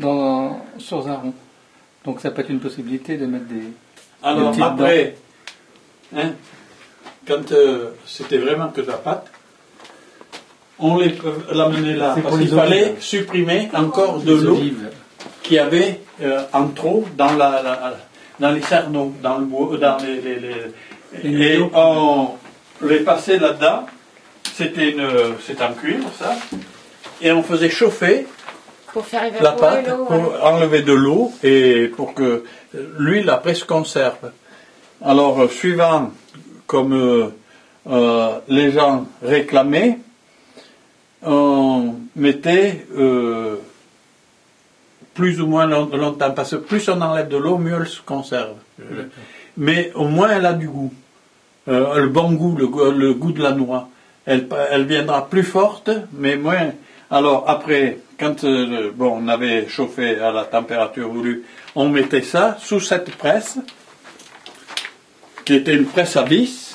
dans, sur un rond. Donc ça peut être une possibilité de mettre des. Alors après, hein, quand euh, c'était vraiment que de la pâte, on les- l'amenait là. Parce qu'il fallait supprimer encore de l'eau qu'il y avait euh, en trop dans, la, la- dans les cerneaux, dans le bois, dans les, les- les- Les et on les passait là-dedans. C'était une, c'est en cuivre ça, et on faisait chauffer Pour faire évaporer la pâte l'eau. pour ouais. enlever de l'eau et pour que l'huile après se conserve. Alors, euh, suivant comme euh, euh, les gens réclamaient, on mettait euh, plus ou moins long- longtemps, parce que plus on enlève de l'eau, mieux elle se conserve. Mais au moins elle a du goût. Euh, le bon goût, le, goût- le goût de la noix. Elle, elle viendra plus forte, mais moins. Alors après, quand euh, on avait chauffé à la température voulue, on mettait ça sous cette presse, qui était une presse à vis,